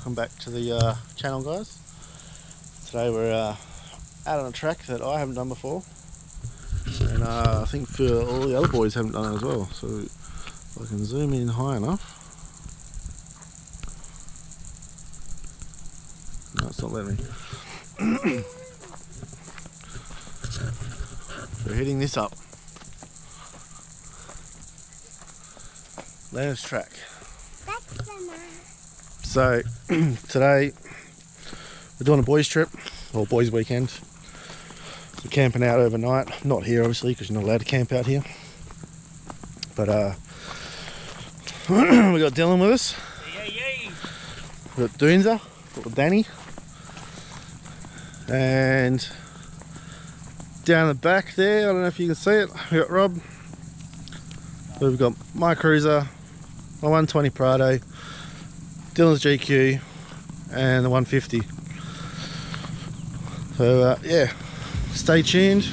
welcome back to the uh, channel guys. Today we're uh, out on a track that I haven't done before. And uh, I think for all the other boys haven't done it as well. So if I can zoom in high enough. No it's not letting me. We're hitting this up. Lennard's track so today we're doing a boys trip or boys weekend. We're camping out overnight. Not here obviously because you're not allowed to camp out here. But uh, we got Dylan with us. We got Doonza, got Danny, and down the back there. I don't know if you can see it. We got Rob. We've got my cruiser, my 120 Prado, Dylan's GQ and the 150 so uh, yeah stay tuned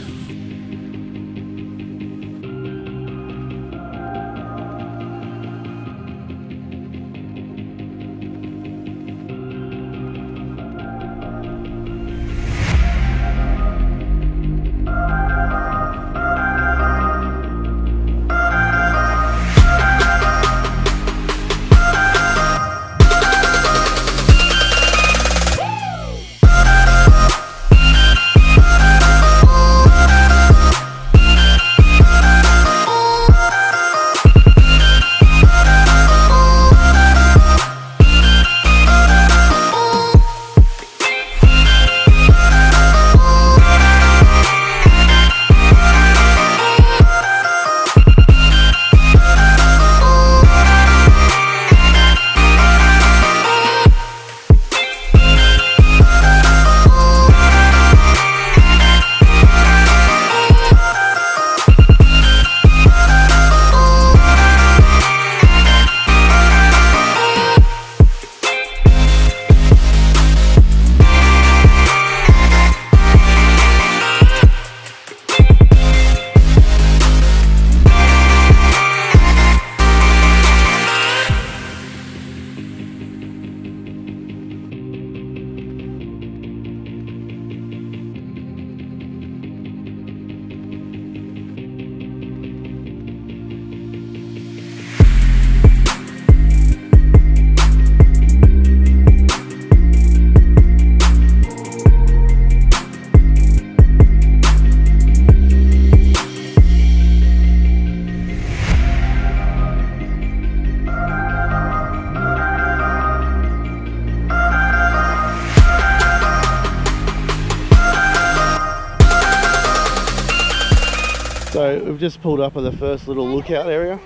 just pulled up at the first little lookout area,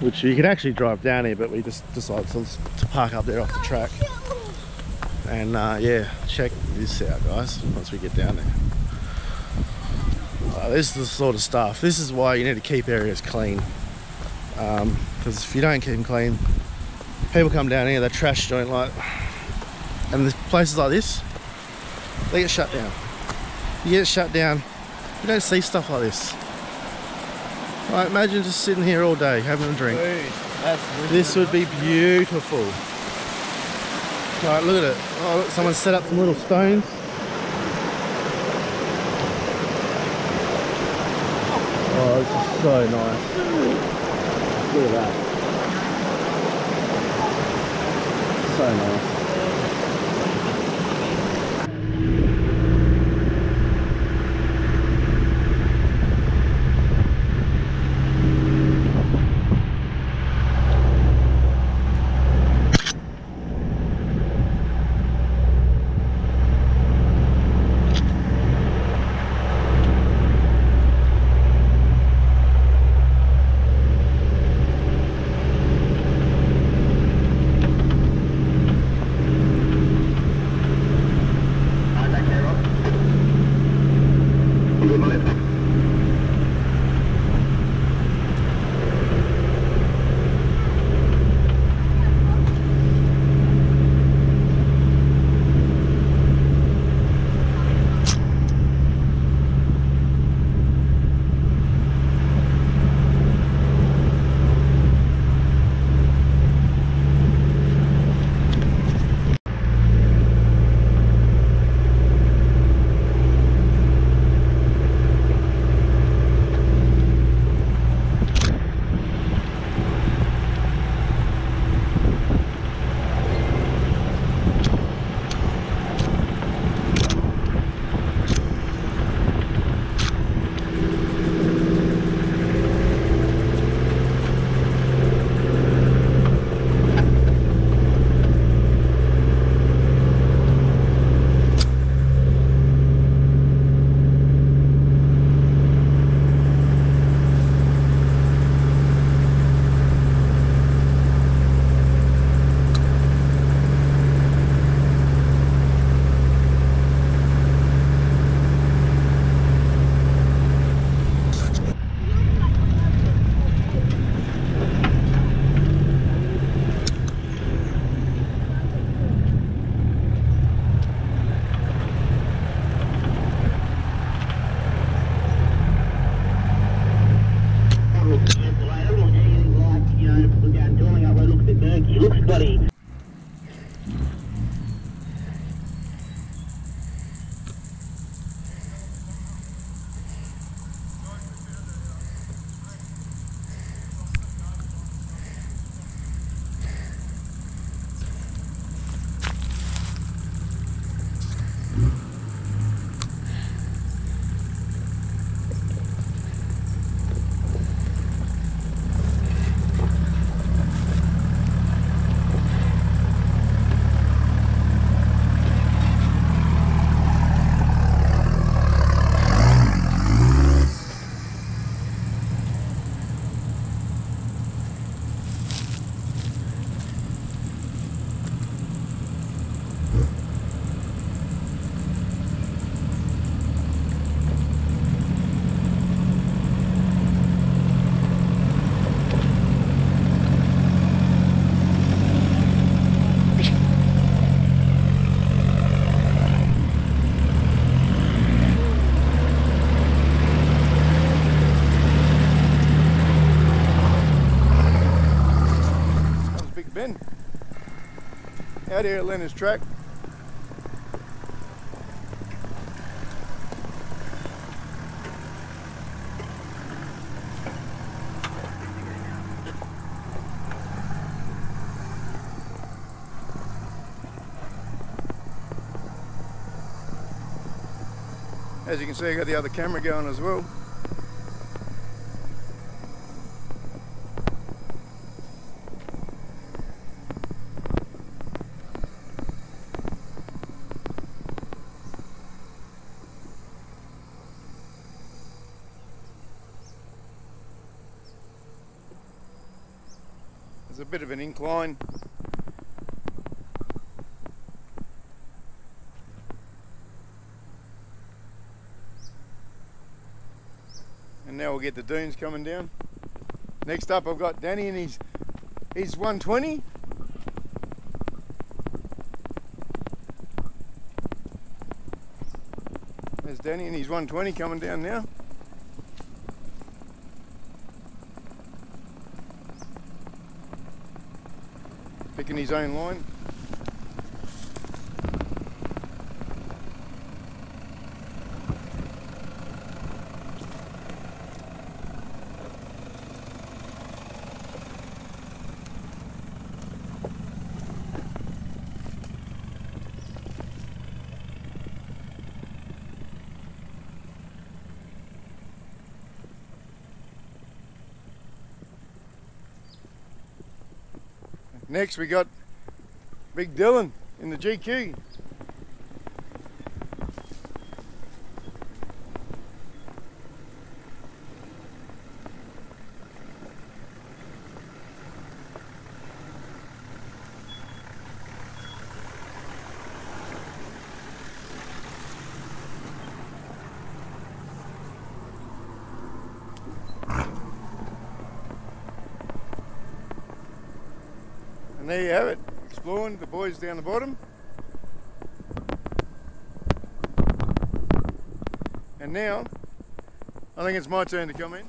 which you can actually drive down here, but we just decided to, park up there off the track. And uh, yeah, check this out, guys. Once we get down there, uh, this is the sort of stuff. This is why you need to keep areas clean, because um, if you don't keep them clean, people come down here, they trash joint like, and places like this, they get shut down. You get shut down you don't see stuff like this. Like, imagine just sitting here all day having a drink. Dude, this would be beautiful. Right, look at it. Oh, look, someone set up some little stones. Oh, this is so nice. Look at that. So nice. Out here at Lennard's Track. As you can see, I got the other camera going as well. There's a bit of an incline. And now we'll get the dunes coming down. Next up I've got Danny and his, his 120. There's Danny and his 120 coming down now. Picking his own line. Next we got Big Dylan in the GQ. And there you have it, exploring the boys down the bottom. And now, I think it's my turn to come in.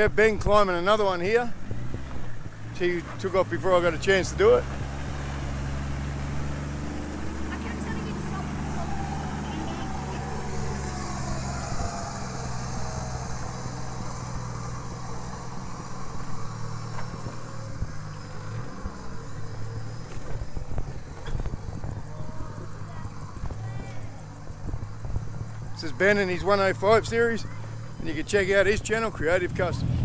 We have Ben climbing another one here. She took off before I got a chance to do it. This is Ben and his 105 series, and you can check out his channel, Cre8ive Customs.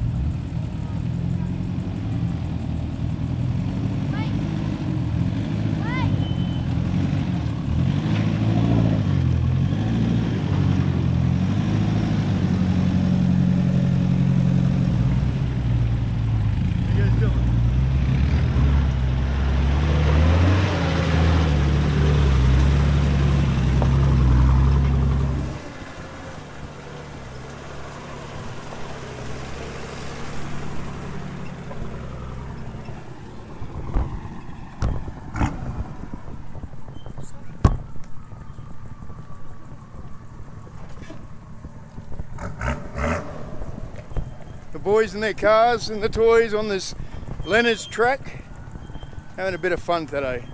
Boys and their cars and the toys on this Lennard's track. Having a bit of fun today.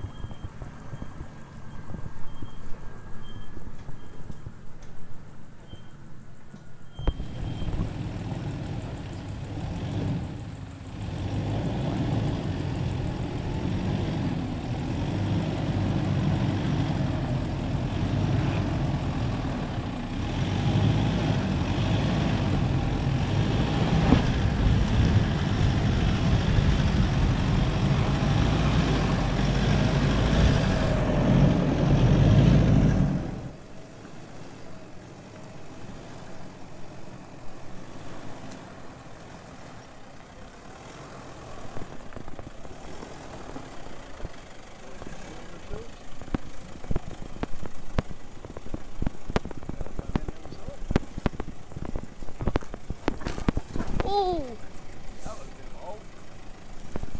Ooh.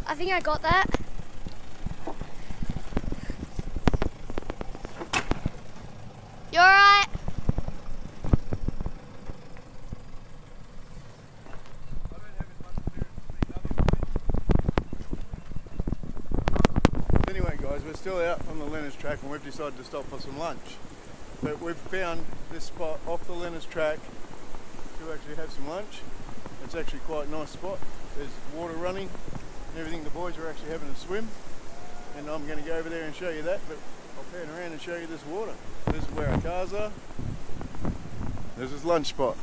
I think I got that. You alright? Anyway, guys, we're still out on the Lennard's track and we've decided to stop for some lunch. But we've found this spot off the Lennard's track to actually have some lunch. It's actually quite a nice spot. There's water running and everything. The boys are actually having a swim. And I'm going to go over there and show you that, but I'll pan around and show you this water. This is where our cars are. This is lunch spot.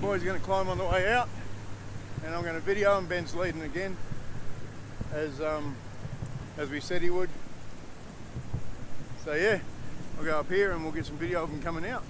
Boys going to climb on the way out and I'm going to video and Ben's leading again as um, as we said he would. So yeah, I'll go up here and we'll get some video of him coming out.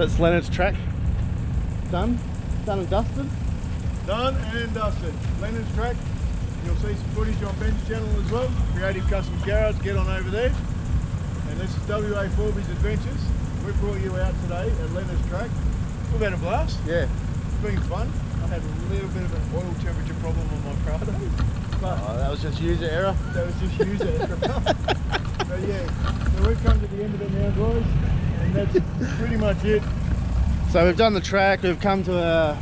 That's Lennard's track. Done. Done and dusted. Done and dusted. Lennard's track. You'll see some footage on Ben's channel as well. Cre8ive Custom Garage, get on over there. And this is WA 4Bz Adventures. We brought you out today at Lennard's track. We've had a blast. Yeah. It's been fun. I had a little bit of an oil temperature problem on my Prado. But Oh, that was just user error. that was just user error. but yeah, so we've come to the end of it now guys. And that's pretty much it. So we've done the track. We've come to a.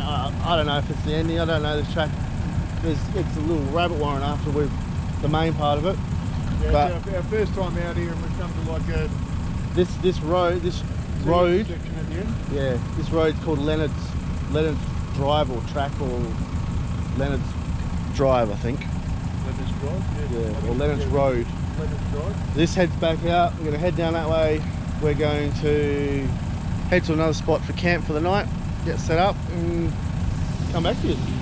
Uh, I don't know if it's the ending. I don't know this track. There's it's a little rabbit warren after we've the main part of it. Yeah, But- it's our, our first time out here and we've come to like a This this road this road section at the end. yeah this road's called Lennard's Lennard's Drive or track or Lennard's Drive I think. Lennard's Drive. Yeah, Yeah, or Lennard's Road. Lennard's Drive. This heads back out. We're going to head down that way. We're going to head to another spot for camp for the night, get set up, and come back to you.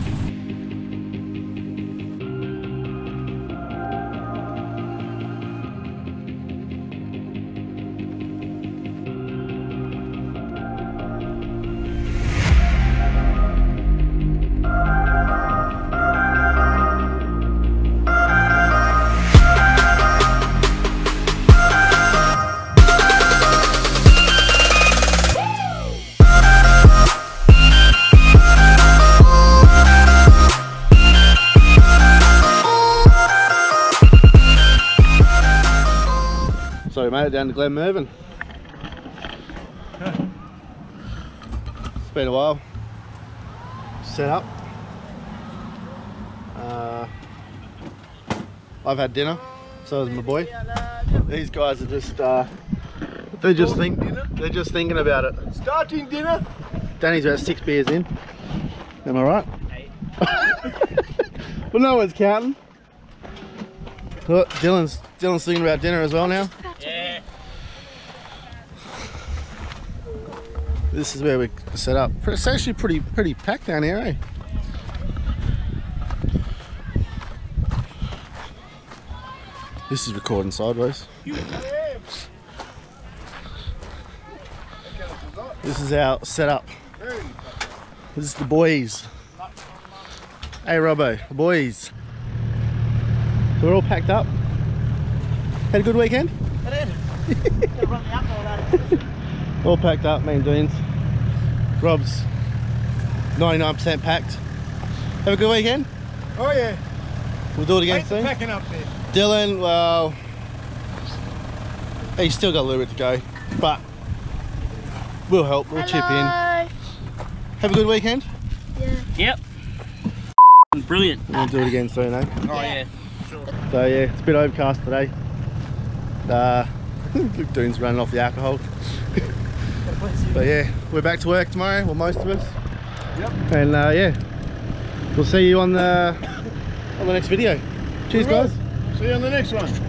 So we made it down to Glen Glenmervyn. It's been a while. Set up. Uh, I've had dinner. So has my boy. These guys are just uh, they just think they're just thinking about it. Starting dinner. Danny's about six beers in. Am I right? well, no one's counting. Look, Dylan's Dylan's thinking about dinner as well now. Yeah. This is where we set up. It's actually pretty pretty packed down here, eh? This is recording sideways. This is our setup. This is the boys. Hey Robbo, the boys. We're all packed up. Had a good weekend? All packed up, me and Dean's. Rob's 99% packed. Have a good weekend. Oh yeah. We'll do it again Ain't soon. packing up there. Dylan, well, he's still got a little bit to go, but we'll help. We'll chip in. Have a good weekend. Yeah. Yep. Brilliant. We'll do it again soon, eh? Oh yeah. So yeah, it's a bit overcast today. Uh, Luke Doon's running off the alcohol. but yeah, we're back to work tomorrow, well most of us. Yep. And uh, yeah, we'll see you on the on the next video. Cheers, guys. See you on the next one.